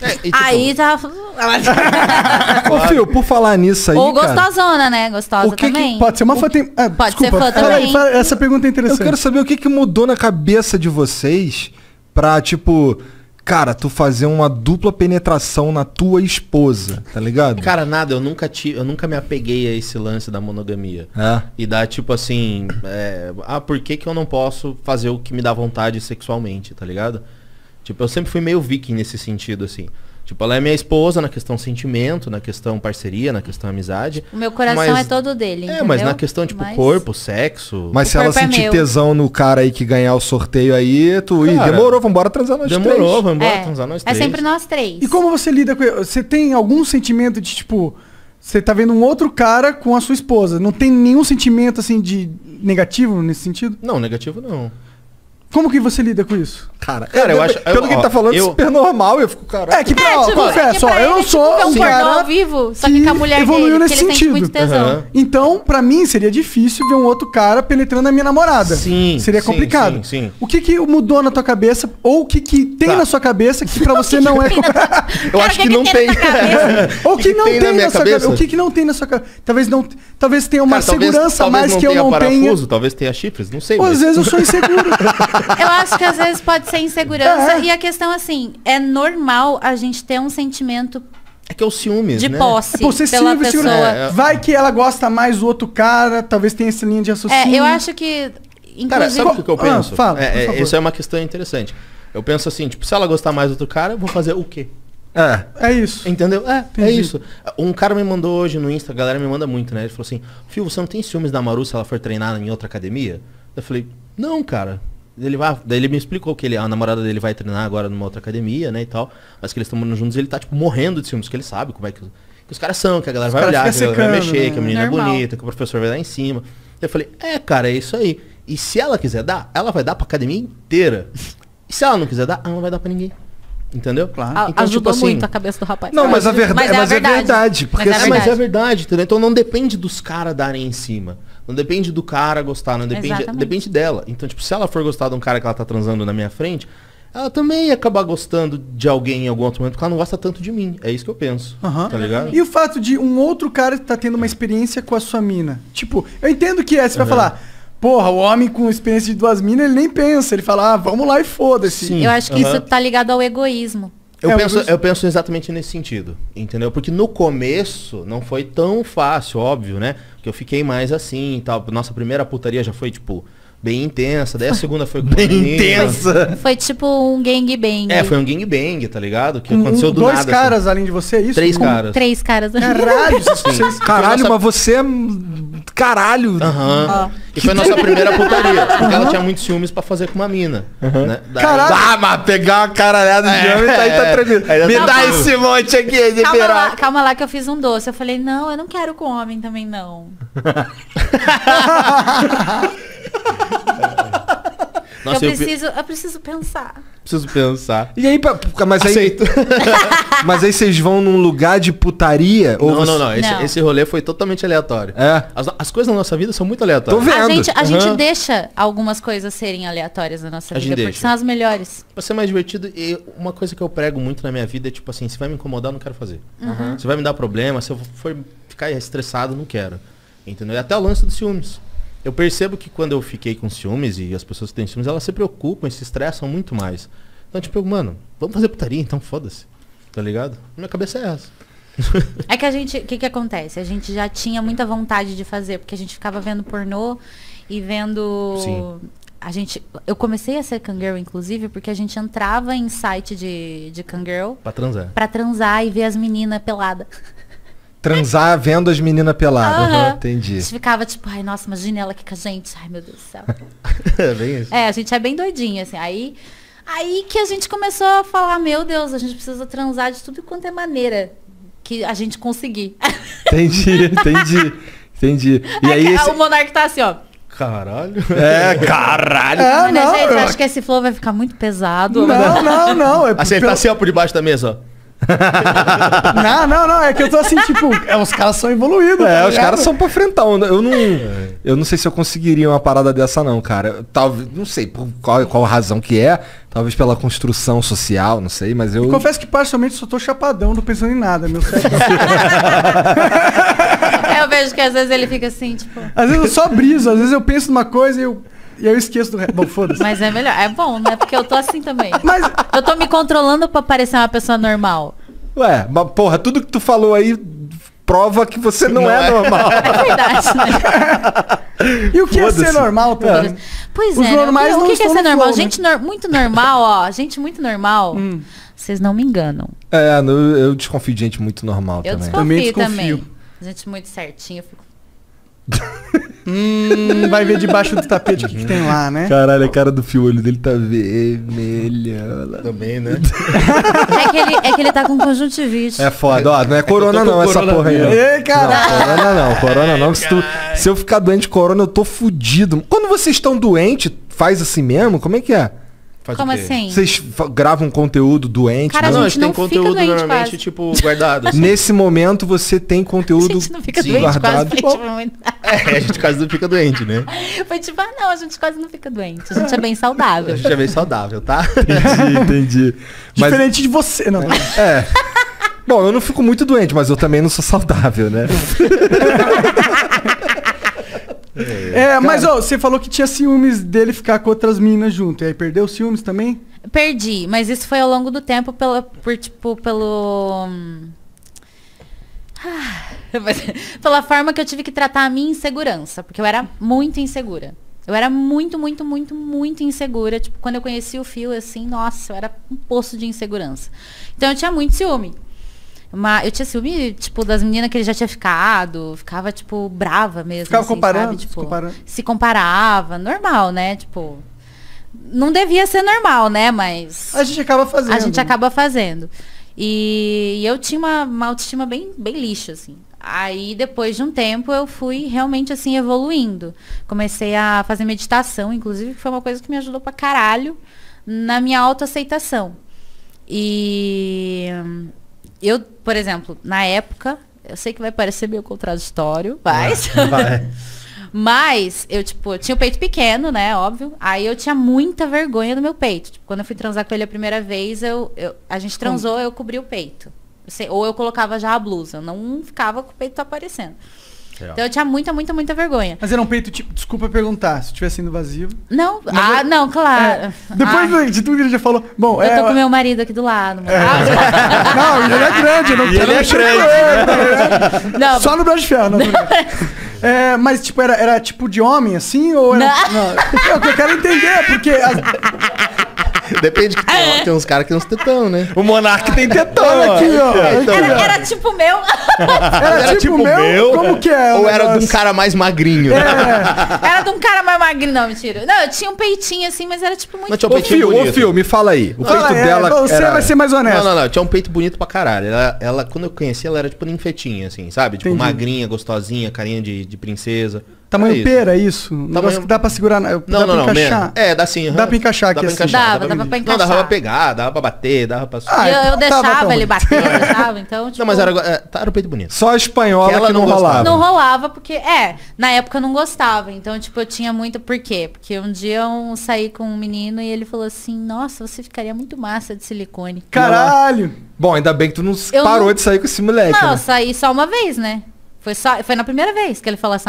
É, e, tipo, Aí tá. Ô, Fio, por falar nisso aí, Ou cara, gostosona, né? Gostosa O que, também. que pode ser uma foto? Ah, Pode ser desculpa, fã fala aí, também. fala- essa pergunta é eu interessante. quero saber o que, que mudou na cabeça de vocês pra, tipo, cara, tu fazer uma dupla penetração na tua esposa, tá ligado? Cara, nada, eu nunca tive, eu nunca me apeguei a esse lance da monogamia. É. E dá tipo assim, é, ah, por que, que eu não posso fazer o que me dá vontade sexualmente, tá ligado? Tipo, eu sempre fui meio viking nesse sentido, assim. Tipo, ela é minha esposa na questão sentimento, na questão parceria, na questão amizade. O meu coração Mas- é todo dele. É, mas entendeu? na questão, tipo, Mas- corpo, sexo. Mas se ela é sentir meu. tesão no cara aí que ganhar o sorteio aí, tu. Ih, Cara, demorou, vambora transar nós demorou, três. vamos embora É, transar nós é três. sempre nós três. E como você lida com Você tem algum sentimento de, tipo, você tá vendo um outro cara com a sua esposa? Não tem nenhum sentimento, assim, de negativo nesse sentido? Não, negativo não. Como que você lida com isso? Cara, Cara, é, eu acho- Pelo eu- que ele tá falando, eu- super normal. Eu fico, caralho. É que, É, ó, tipo, é confesso, que ó, pra eu ele, sou tipo, ver um pornô cara ao vivo, só que com a mulher evoluiu dele, nesse que ele sente sentido. muito tesão. Aham. Então, pra mim, seria difícil ver um outro cara penetrando a minha namorada. Sim, Seria sim, complicado. sim, sim. O que que mudou na tua cabeça? Ou o que que tem Tá. na sua cabeça que pra você não é... Eu Cara, acho que que não que tem. na? Ou o que, não tem, na na, minha sua cabeça? O que, que não tem na sua cabeça? Talvez não, talvez tenha uma Cara, segurança mais não que eu não tenha. Talvez tenha chifres, não sei. Ou às vezes eu sou inseguro. Eu acho que às vezes pode ser insegurança. É. E a questão, assim, é normal a gente ter um sentimento É que é o ciúmes, de né? posse Possessivo pela e pessoa. É, é- Vai que ela gosta mais do outro cara, talvez tenha essa linha de É, raciocínio. eu acho que. Cara, Inclusive, sabe o que, eu Ah, penso? fala, É, por é, isso é uma questão interessante. Eu penso assim, tipo, se ela gostar mais do outro cara, eu vou fazer o quê? É. É isso. Entendeu? É, é Entendi. isso. Um cara me mandou hoje no Insta, a galera me manda muito, né? Ele falou assim, Fio, você não tem ciúmes da Maru se ela for treinar em outra academia? Eu falei, não, cara. Ele vai, daí ele me explicou que ele, a namorada dele vai treinar agora numa outra academia, né, e tal. Mas que eles estão morando juntos e ele tá, tipo, morrendo de ciúmes, que ele sabe como é que, que os caras são, que a galera vai caras olhar, que a ficam galera vai secando, mexer, né? que a menina Normal. é bonita, que o professor vai dar em cima. Eu falei, é, cara, é isso aí. E se ela quiser dar, ela vai dar pra academia inteira. E se ela não quiser dar, ela não vai dar pra ninguém. Entendeu? Claro. a- Então, ajudou tipo assim, muito a cabeça do rapaz. Não, mas, a verdade, Mas é a mas é verdade. verdade. Porque Mas é É, mas é verdade. verdade, entendeu? Então não depende dos caras darem em cima. Não depende do cara gostar, não depende, Exatamente. depende dela. Então, tipo, se ela for gostar de um cara que ela tá transando na minha frente, ela também ia acabar gostando de alguém em algum outro momento, porque ela não gosta tanto de mim. É isso que eu penso. Aham. Tá ligado? E o fato de um outro cara tá tendo uma experiência com a sua mina. Tipo, eu entendo que é, você vai falar, porra, o homem com experiência de duas minas, ele nem pensa. Ele fala, ah, vamos lá e foda-se. Sim. Eu acho que Aham. isso tá ligado ao egoísmo. Eu, É, penso, eu penso exatamente nesse sentido, entendeu? Porque no começo não foi tão fácil, óbvio, né? Que eu fiquei mais assim e tal. Nossa primeira putaria já foi, tipo, bem intensa. Daí a segunda foi com Bem menina. intensa. Foi tipo um gangbang. É, foi um gangbang, tá ligado? Que Com aconteceu do dois nada. caras assim. além de você, é isso? Três Com- caras. Três caras. Caralho, vocês... Caralho, nossa- mas você é. Caralho. Aham. E foi a nossa primeira putaria. Porque ela tinha muitos ciúmes pra fazer com uma mina. Né? Daí- Caralho. Ah, mas pegar uma caralhada de homem, tá aí tá é. tranquilo. Aí tá Me dá esse monte aqui de Calma lá, calma lá que eu fiz um doce. Eu falei, não, eu não quero com homem também, não. Nossa, eu, eu, preciso, eu preciso pensar. preciso pensar. E aí, pra- mas aí. Aceito. Mas aí vocês vão num lugar de putaria? Ou não, você- não, não. Esse, Não. esse rolê foi totalmente aleatório. É. As, as coisas na nossa vida são muito Tô aleatórias. vendo. A gente, a gente Aham. deixa algumas coisas serem aleatórias na nossa A vida, gente porque deixa. são as melhores. Pra ser mais divertido, e uma coisa que eu prego muito na minha vida é tipo assim, se vai me incomodar, eu não quero fazer. Se vai me dar problema, se eu for ficar estressado, não quero. Entendeu? E até o lance dos ciúmes. Eu percebo que quando eu fiquei com ciúmes e as pessoas que têm ciúmes, elas se preocupam e se estressam muito mais. Então, tipo, eu, mano, vamos fazer putaria, então foda-se. Tá ligado? Minha cabeça é essa. É que a gente, o que que acontece? A gente já tinha muita vontade de fazer, porque a gente ficava vendo pornô e vendo Sim. a gente, eu comecei a ser cangirl inclusive porque a gente entrava em site de de cangirl Pra transar. pra transar e ver as meninas peladas. Transar vendo as meninas peladas. A Entendi. gente ficava tipo, ai, nossa, imagina ela aqui com a gente. Ai, meu Deus do céu. é bem isso. É, a gente é bem doidinha, assim. Aí, aí que a gente começou a falar, meu Deus, a gente precisa transar de tudo quanto é maneira que a gente conseguir. Entendi, entendi. Entendi. E aí É esse... o Monark tá assim, ó. Caralho. É, caralho. Ah, Olha, não, gente, eu- acho que esse flow vai ficar muito pesado. Não, não, não. É Assim, ele tá assim, ó, por debaixo da mesa, ó. Não, não, não. É que eu tô assim, tipo, é, os caras são evoluídos. É, tá os caras são pra frentão. Eu não, eu não sei se eu conseguiria uma parada dessa, não, cara. Talvez, não sei por qual, qual razão que é. Talvez pela construção social, não sei, mas eu. Confesso que partialmente só tô chapadão, não pensando em nada. Meu cérebro. eu vejo que às vezes ele fica assim, tipo. às vezes eu só briso, às vezes eu penso numa coisa e eu, e eu esqueço do resto. Bom, foda-se. Mas é melhor. É bom, né? Porque eu tô assim também. Mas Eu tô me controlando pra parecer uma pessoa normal. Ué, mas porra, tudo que tu falou aí prova que você não, Não é, é. normal. É verdade, né? e o que é ser normal também? Pois Os é, né? normais o que, o que é ser no normal? flow, né? Gente nor- muito normal, ó. Gente muito normal. Hum. Vocês não me enganam. É, no- eu desconfio de gente muito normal Eu também. Também desconfio também. desconfio. Gente muito certinha. Eu fico... Hum, vai ver debaixo do tapete o que, que tem lá, né? Caralho, a cara do fio, o olho dele tá vermelha. Também, né? É que, ele, é que ele tá com conjuntivite. É foda, ó, não é corona com não, essa corona porra aí. Ei, caralho. Não, corona não, corona não. Se, tu- se eu ficar doente de corona, eu tô fudido. Quando vocês estão doentes, faz assim mesmo? Como é que é? Faz Como assim? Vocês gravam conteúdo doente? Cara, né? a Não, a gente tem não fica conteúdo doente normalmente, quase. tipo, guardado. assim. Nesse momento você tem A conteúdo gente não fica sim, doente quase. guardado. Foi tipo. É, a gente quase não fica doente, né? foi tipo, ah não, a gente quase não fica doente. A gente é bem saudável. A gente é bem saudável, tá? Entendi, entendi. Mas, Diferente de você, não. é. Bom, eu não fico muito doente, mas eu também não sou saudável, né? É, mas ó, você falou que tinha ciúmes dele ficar com outras meninas junto. E aí perdeu os ciúmes também? Perdi, mas isso foi ao longo do tempo pela, por, tipo, pelo... hum, ah, pela forma que eu tive que tratar a minha insegurança. Porque eu era muito insegura. Eu era muito, muito, muito, muito insegura. Tipo, quando eu conheci o Fio, assim, nossa, eu era um poço de insegurança. Então eu tinha muito ciúme. Mas eu tinha ciúme, tipo, das meninas que ele já tinha ficado. Ficava, tipo, brava mesmo. Ficava assim, comparando, sabe? se Tipo, comparando. se comparava. Normal, né? Tipo. Não devia ser normal, né? Mas A gente acaba fazendo. a gente acaba fazendo. E, e eu tinha uma, uma autoestima bem, bem lixa, assim. Aí, depois de um tempo, eu fui realmente, assim, evoluindo. Comecei a fazer meditação, inclusive, que foi uma coisa que me ajudou pra caralho na minha autoaceitação. E eu, por exemplo, na época, eu sei que vai parecer meio contraditório, mas... Vai. Mas eu, tipo, tinha o peito pequeno, né? Óbvio. Aí eu tinha muita vergonha do meu peito. Tipo, quando eu fui transar com ele a primeira vez, eu, eu- a gente transou, eu cobri o peito. Ou eu colocava já a blusa. Eu não ficava com o peito aparecendo. Real. Então eu tinha muita, muita, muita vergonha. Mas era um peito, tipo, desculpa perguntar, se tivesse sendo vazio. Não, ah, não, claro. É, depois Ah, de tudo que ele já falou. Bom, eu é. tô com meu marido aqui do lado. mano. Não, ele é grande, eu não E ele é com grande, ele, né? Não, Só no braço de ferro, não. É, mas, tipo, era, era tipo de homem, assim? Ou era. Não. É o que eu quero entender, porque. as- Depende que tem, tem uns caras que não se tetão, né? O Monark tem tetão, Olha aqui, ó. Então, era, era tipo meu. Era, Era tipo, tipo meu? meu? Como que é? Ou era de um cara mais magrinho? né? Era de um cara mais magrinho. Não, mentira. Não, eu tinha um peitinho assim, mas era tipo muito. Mas tinha um Ô, peitinho Fio, ô, bonito. Fio, me fala aí. O peito é, dela Você era... vai ser mais honesto. Não, não, não. Tinha um peito bonito pra caralho. Ela, ela quando eu conheci, ela era tipo ninfetinha, assim, sabe? Tipo, Entendi. magrinha, gostosinha, carinha de, de princesa. Tamanho isso. pera, é isso? Um negócio que dá pra segurar. na- Não, dá não, pra não. encaixar. mesmo. É, dá sim. Dá pra encaixar aqui Dá pra assim. encaixar. Dava, dava pra Não, dava encaixar. pra pegar, dava pra bater, dava pra... Ah, eu, eu então tava deixava tão ele bater, deixava. Então, tipo, Não, mas era, é, tá, era o peito bonito. Só a espanhola Que que, ela não não gostava. rolava. Não rolava porque, é, na época eu não gostava. Então, tipo, eu tinha muito. Por quê? Porque um dia eu saí com um menino e ele falou assim: Nossa, você ficaria muito massa de silicone. Caralho! Bom, ainda bem que tu não Eu parou não- de sair com esse moleque, Não, né? eu saí só uma vez, né? Foi, só, foi na primeira vez que ele falou essa